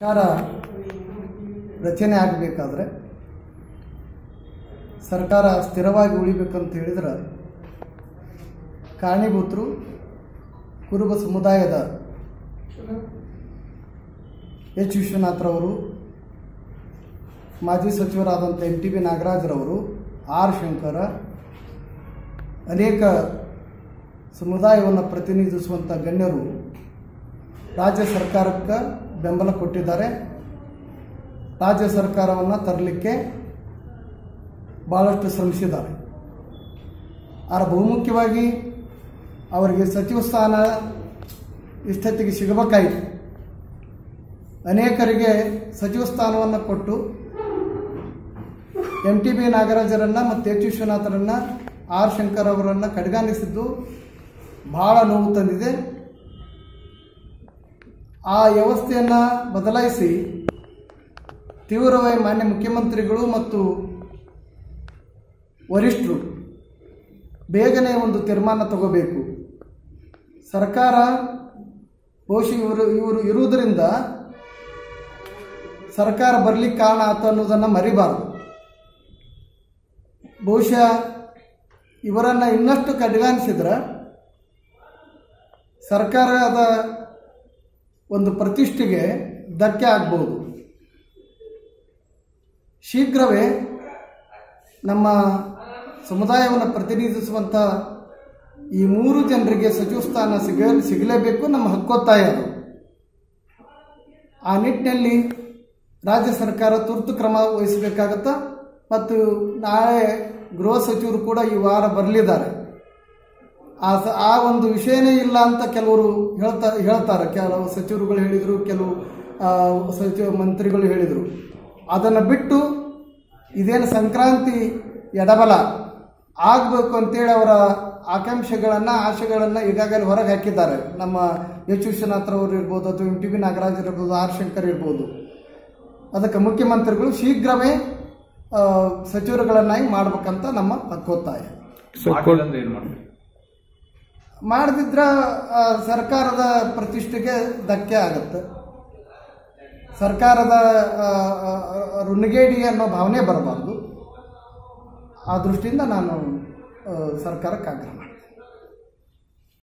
ಸರ್ಕಾರ ರಚನೆ ಆಗಬೇಕಾದ್ರೆ ಸರ್ಕಾರ ಸ್ಥಿರವಾಗಿ ಉಳಿಬೇಕಂತ ಹೇಳಿದ್ರೆ ಕಾರಣೀಭೂತರು ಕುರುಬ ಸಮುದಾಯದ ಎಚ್ ವಿಶ್ವನಾಥ್ರವರು ಮಾಜಿ ಸಚಿವರಾದಂಥ ಎಂ ಟಿ ಬಿ ನಾಗರಾಜ್ರವರು ಆರ್ ಶಂಕರ ಅನೇಕ ಸಮುದಾಯವನ್ನು ಪ್ರತಿನಿಧಿಸುವಂಥ ಗಣ್ಯರು ರಾಜ್ಯ ಸರ್ಕಾರಕ್ಕೆ ಬೆಂಬಲ ಕೊಟ್ಟಿದ್ದಾರೆ. ರಾಜ್ಯ ಸರ್ಕಾರವನ್ನು ತರಲಿಕ್ಕೆ ಭಾಳಷ್ಟು ಶ್ರಮಿಸಿದ್ದಾರೆ. ಆದರೆ ಬಹುಮುಖ್ಯವಾಗಿ ಅವರಿಗೆ ಸಚಿವ ಸ್ಥಾನ ಇಷ್ಟೊತ್ತಿಗೆ ಸಿಗಬೇಕಾಯಿತು. ಅನೇಕರಿಗೆ ಸಚಿವ ಸ್ಥಾನವನ್ನು ಕೊಟ್ಟು ಎಂ ಟಿ ಬಿ ನಾಗರಾಜರನ್ನು ಮತ್ತು ಎಚ್ ವಿಶ್ವನಾಥರನ್ನು ಆರ್ ಶಂಕರ್ ಅವರನ್ನು ಕಡೆಗಾಣಿಸಿದ್ದು ಬಹಳ ನೋವು ತಂದಿದೆ. ಆ ವ್ಯವಸ್ಥೆಯನ್ನು ಬದಲಾಯಿಸಿ ತೀವ್ರವಾಗಿ ಮಾನ್ಯ ಮುಖ್ಯಮಂತ್ರಿಗಳು ಮತ್ತು ವರಿಷ್ಠರು ಬೇಗನೆ ಒಂದು ತೀರ್ಮಾನ ತಗೋಬೇಕು. ಸರ್ಕಾರ ಬಹುಶಃ ಇವರು ಇವರು ಇರುವುದರಿಂದ ಸರ್ಕಾರ ಬರಲಿಕ್ಕೆ ಕಾರಣ ಆತ ಅನ್ನೋದನ್ನು ಮರಿಬಾರ್ದು. ಬಹುಶಃ ಇವರನ್ನು ಇನ್ನಷ್ಟು ಕಡೆಗಾಣಿಸಿದ್ರೆ ಸರ್ಕಾರದ ಒಂದು ಪ್ರತಿಷ್ಠೆಗೆ ಧಕ್ಕೆ ಆಗ್ಬೋದು. ಶೀಘ್ರವೇ ನಮ್ಮ ಸಮುದಾಯವನ್ನು ಪ್ರತಿನಿಧಿಸುವಂಥ ಈ ಮೂರು ಜನರಿಗೆ ಸಚಿವ ಸ್ಥಾನ ಸಿಗ, ಸಿಗಲೇಬೇಕು ನಮ್ಮ ಹಕ್ಕೊತ್ತಾಯ ಅದು. ಆ ನಿಟ್ಟಿನಲ್ಲಿ ರಾಜ್ಯ ಸರ್ಕಾರ ತುರ್ತು ಕ್ರಮ ವಹಿಸಬೇಕಾಗತ್ತ ಮತ್ತು ನಾಳೆ ಗೃಹ ಸಚಿವರು ಕೂಡ ಈ ವಾರ ಬರಲಿದ್ದಾರೆ. ಆ ಸ ಆ ಒಂದು ವಿಷಯನೇ ಇಲ್ಲ ಅಂತ ಕೆಲವರು ಹೇಳ್ತಾ ಹೇಳ್ತಾರೆ. ಕೆಲವು ಸಚಿವರುಗಳು ಹೇಳಿದರು ಕೆಲವು ಸಚಿವ ಮಂತ್ರಿಗಳು ಹೇಳಿದರು. ಅದನ್ನು ಬಿಟ್ಟು ಇದೇನು ಸಂಕ್ರಾಂತಿ ಎಡಬಲ ಆಗಬೇಕು ಅಂತೇಳಿ ಅವರ ಆಕಾಂಕ್ಷೆಗಳನ್ನು ಆಶೆಗಳನ್ನು ಈಗಾಗಲೇ ಹೊರಗೆ ಹಾಕಿದ್ದಾರೆ. ನಮ್ಮ ಎಚ್ ವಿಶ್ವನಾಥ್ರವರು ಇರ್ಬೋದು ಅಥವಾ ಎಂ ಟಿ ಬಿ ನಾಗರಾಜ್ ಇರ್ಬೋದು ಆರ್ ಶಂಕರ್ ಇರ್ಬೋದು. ಅದಕ್ಕೆ ಮುಖ್ಯಮಂತ್ರಿಗಳು ಶೀಘ್ರವೇ ಸಚಿವರುಗಳನ್ನಾಗಿ ಮಾಡ್ಬೇಕಂತ ನಮ್ಮ ಹಕ್ಕೊತ್ತಾಯ ಮಾಡದಿದ್ರ ಸರ್ಕಾರದ ಪ್ರತಿಷ್ಠೆಗೆ ಧಕ್ಕೆ ಆಗುತ್ತೆ. ಸರ್ಕಾರದ ಋಣಗೇಡಿ ಅನ್ನೋ ಭಾವನೆ ಬರಬಾರ್ದು. ಆ ದೃಷ್ಟಿಯಿಂದ ನಾನು ಸರ್ಕಾರಕ್ಕೆ ಆಗ್ರಹ ಮಾಡ್ತೀನಿ.